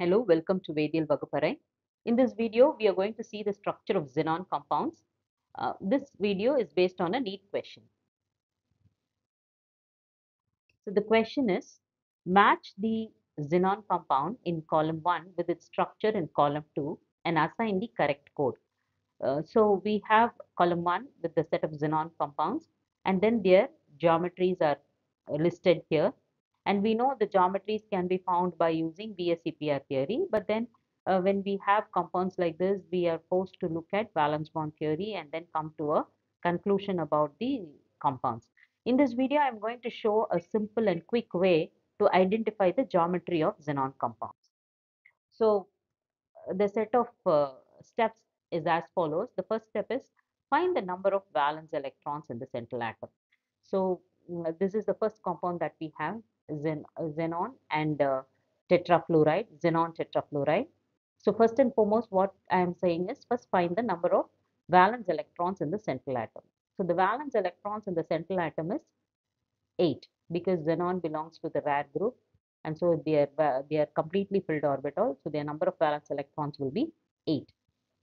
Hello, welcome to Vediyal Vagupparai. In this video, we are going to see the structure of xenon compounds. Uh, this video is based on a NEET question. So the question is, match the xenon compound in column 1 with its structure in column 2 and assign the correct code. Uh, so we have column 1 with the set of xenon compounds and then their geometries are listed here and we know the geometries can be found by using VSEPR theory but then uh, when we have compounds like this we are forced to look at valence bond theory and then come to a conclusion about the compounds. In this video I am going to show a simple and quick way to identify the geometry of xenon compounds. So the set of uh, steps is as follows. The first step is find the number of valence electrons in the central atom. So mm, this is the first compound that we have xen xenon and uh, tetrafluoride, xenon tetrafluoride. So first and foremost, what I am saying is first find the number of valence electrons in the central atom. So the valence electrons in the central atom is 8 because xenon belongs to the rare group and so they are, they are completely filled orbital. So their number of valence electrons will be 8.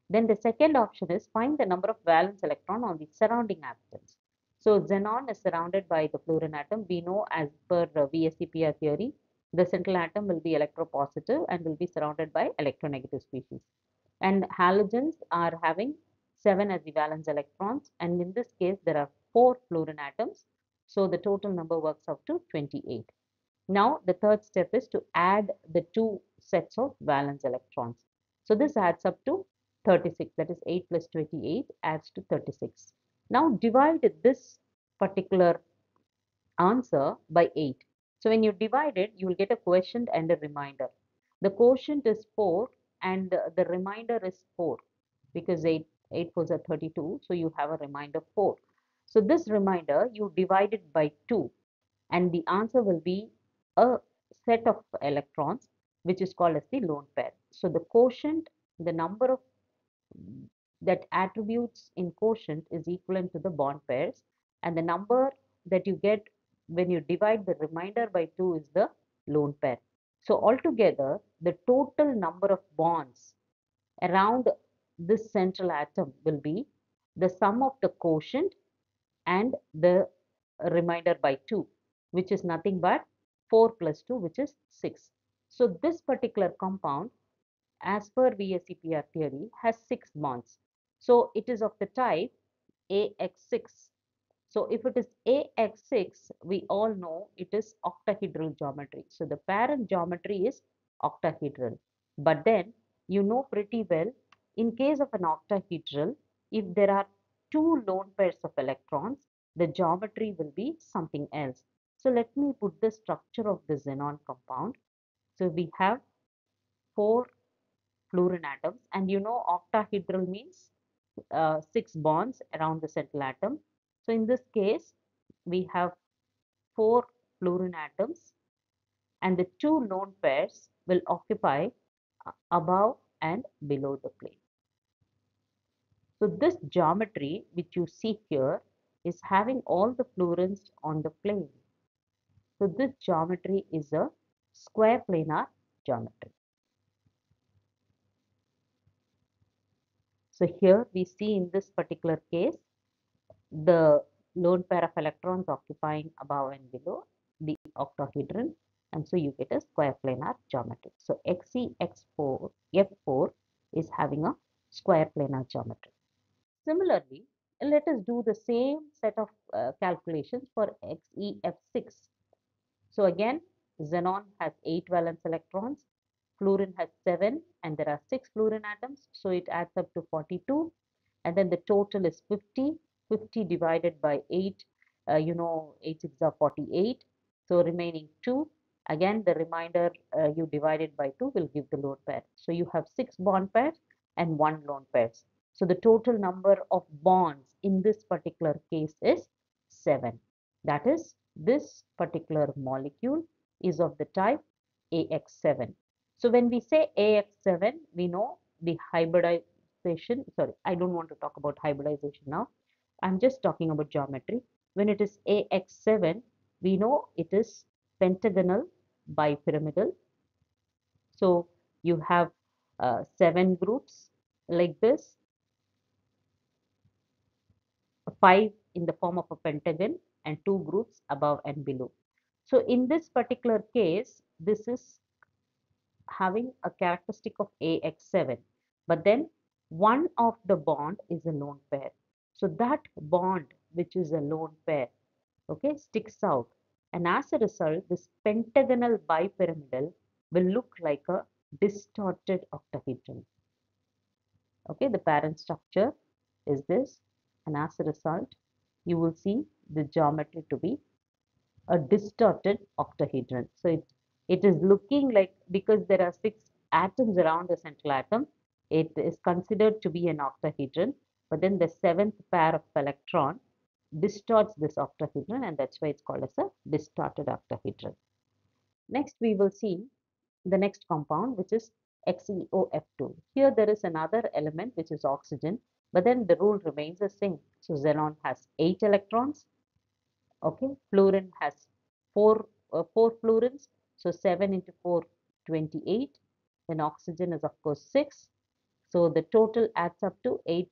Then the second option is find the number of valence electron on the surrounding atoms. So xenon is surrounded by the fluorine atom. We know as per VSEPR theory, the central atom will be electropositive and will be surrounded by electronegative species. And halogens are having 7 as the valence electrons and in this case there are 4 fluorine atoms. So the total number works out to 28. Now the third step is to add the two sets of valence electrons. So this adds up to 36 that is 8 plus 28 adds to 36. Now divide this particular answer by 8. So when you divide it, you will get a quotient and a remainder. The quotient is 4 and the remainder is 4 because 8, 8 4s are 32. So you have a remainder 4. So this remainder you divide it by 2 and the answer will be a set of electrons which is called as the lone pair. So the quotient, the number of that attributes in quotient is equivalent to the bond pairs and the number that you get when you divide the remainder by 2 is the lone pair. So altogether the total number of bonds around this central atom will be the sum of the quotient and the remainder by 2 which is nothing but 4 plus 2 which is 6. So this particular compound as per VSEPR theory has 6 bonds. So it is of the type AX6. So if it is AX6, we all know it is octahedral geometry. So the parent geometry is octahedral. But then you know pretty well, in case of an octahedral, if there are two lone pairs of electrons, the geometry will be something else. So let me put the structure of the xenon compound. So we have four fluorine atoms and you know octahedral means uh, six bonds around the central atom. So in this case, we have four fluorine atoms and the two lone pairs will occupy uh, above and below the plane. So this geometry which you see here is having all the fluorines on the plane. So this geometry is a square planar geometry. So here we see in this particular case, the lone pair of electrons occupying above and below the octahedron and so you get a square planar geometry. So XeX4, F4 is having a square planar geometry. Similarly, let us do the same set of uh, calculations for XeF6. So again, xenon has 8 valence electrons, fluorine has 7 and there are 6 fluorine atoms. So it adds up to 42 and then the total is 50. 50 divided by 8, uh, you know, 8 6 are 48. So remaining 2. Again, the remainder uh, you divided by 2 will give the lone pair. So you have 6 bond pairs and 1 lone pairs. So the total number of bonds in this particular case is 7. That is, this particular molecule is of the type AX7. So when we say AX7, we know the hybridization, sorry, I don't want to talk about hybridization now. I'm just talking about geometry. When it is AX7, we know it is pentagonal bipyramidal. So you have uh, seven groups like this, five in the form of a pentagon and two groups above and below. So in this particular case, this is having a characteristic of AX7, but then one of the bond is a lone pair. So that bond, which is a lone pair, okay, sticks out. And as a result, this pentagonal bipyramidal will look like a distorted octahedron. Okay, the parent structure is this, and as a result, you will see the geometry to be a distorted octahedron. So it, it is looking like because there are six atoms around the central atom, it is considered to be an octahedron, but then the seventh pair of electron distorts this octahedron and that's why it's called as a distorted octahedron. Next, we will see the next compound which is XeOF2. Here there is another element which is oxygen, but then the rule remains the same. So xenon has 8 electrons, okay, fluorine has 4, uh, 4 fluorines, so 7 into 4, 28, then oxygen is of course 6, so the total adds up to 8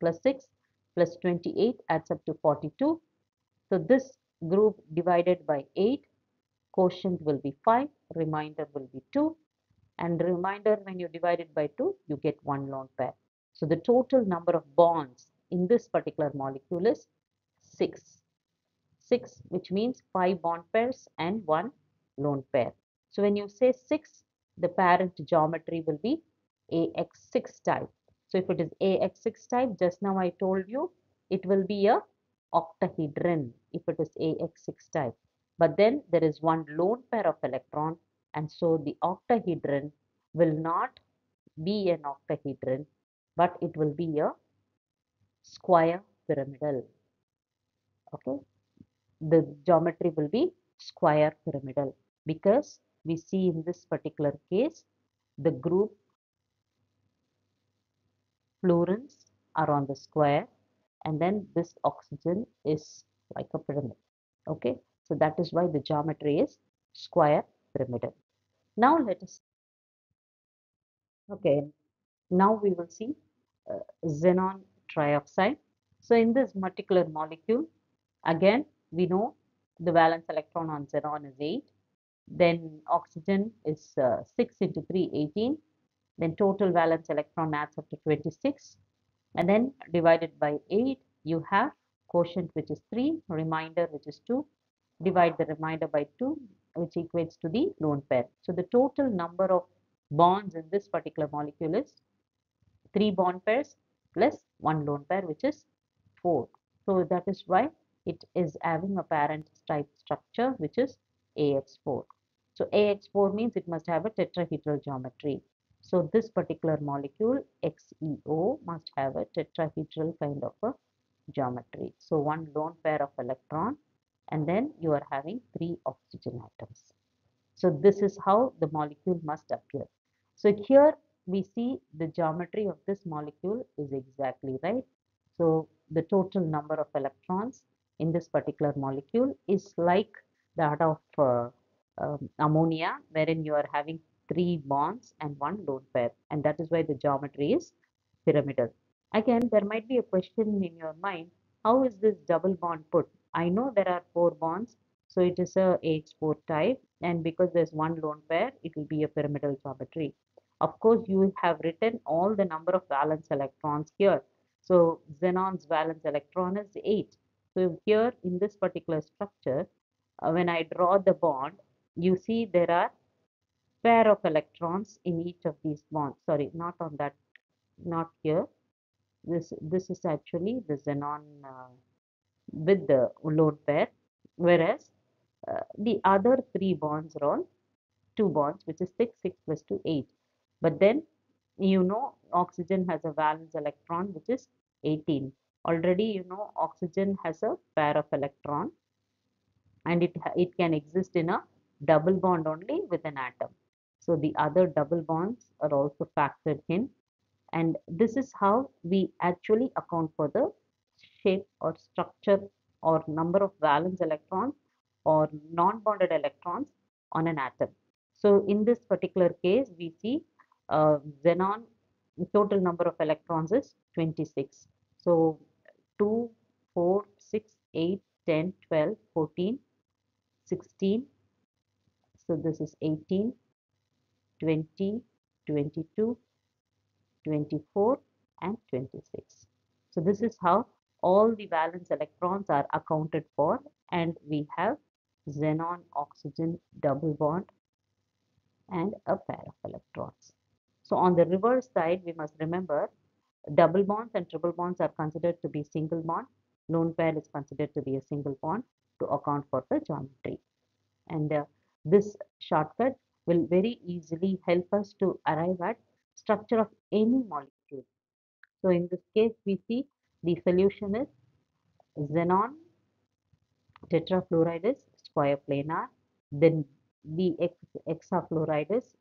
plus 6 plus 28 adds up to 42. So this group divided by 8, quotient will be 5, remainder will be 2 and remainder when you divide it by 2, you get one lone pair. So the total number of bonds in this particular molecule is 6. 6 which means 5 bond pairs and 1 lone pair. So when you say 6, the parent geometry will be AX6 type. So if it is AX6 type, just now I told you, it will be a octahedron if it is AX6 type. But then there is one lone pair of electron and so the octahedron will not be an octahedron, but it will be a square pyramidal. Okay, the geometry will be square pyramidal because we see in this particular case the group fluorines are on the square and then this oxygen is like a pyramid okay? So that is why the geometry is square pyramidal. Now let us okay now we will see uh, xenon trioxide. So in this particular molecule again we know the valence electron on xenon is 8 then oxygen is uh, 6 into 3 18 then total valence electron adds up to 26 and then divided by 8 you have quotient which is 3 remainder which is 2 divide the remainder by 2 which equates to the lone pair. So the total number of bonds in this particular molecule is 3 bond pairs plus 1 lone pair which is 4 so that is why it is having a parent type structure which is AX4 so AX4 means it must have a tetrahedral geometry so this particular molecule XeO must have a tetrahedral kind of a geometry. So one lone pair of electron and then you are having three oxygen atoms. So this is how the molecule must appear. So here we see the geometry of this molecule is exactly right. So the total number of electrons in this particular molecule is like that of uh, um, ammonia wherein you are having three bonds and one lone pair and that is why the geometry is pyramidal. Again, there might be a question in your mind, how is this double bond put? I know there are four bonds, so it is a AX4 type and because there's one lone pair, it will be a pyramidal geometry. Of course, you have written all the number of valence electrons here. So xenon's valence electron is 8. So here in this particular structure, uh, when I draw the bond, you see there are pair of electrons in each of these bonds. Sorry, not on that, not here. This, this is actually the xenon uh, with the lone pair, whereas uh, the other three bonds are all two bonds, which is 6, 6 plus 2, 8. But then, you know, oxygen has a valence electron, which is 18. Already, you know, oxygen has a pair of electron and it, it can exist in a double bond only with an atom. So the other double bonds are also factored in. And this is how we actually account for the shape or structure or number of valence electrons or non-bonded electrons on an atom. So in this particular case, we see uh, xenon total number of electrons is 26. So 2, 4, 6, 8, 10, 12, 14, 16. So this is 18, 20, 22, 24 and 26. So this is how all the valence electrons are accounted for and we have xenon oxygen double bond and a pair of electrons. So on the reverse side, we must remember double bonds and triple bonds are considered to be single bond. Lone pair is considered to be a single bond to account for the geometry. And uh, this shortcut will very easily help us to arrive at structure of any molecule. So in this case, we see the solution is xenon tetrafluoride is square planar. Then the hexafluoride is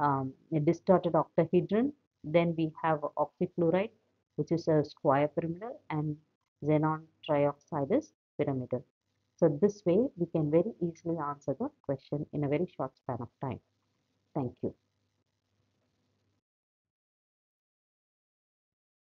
um, a distorted octahedron. Then we have oxyfluoride, which is a square pyramidal, and xenon trioxide is pyramidal. So this way we can very easily answer the question in a very short span of time. Thank you.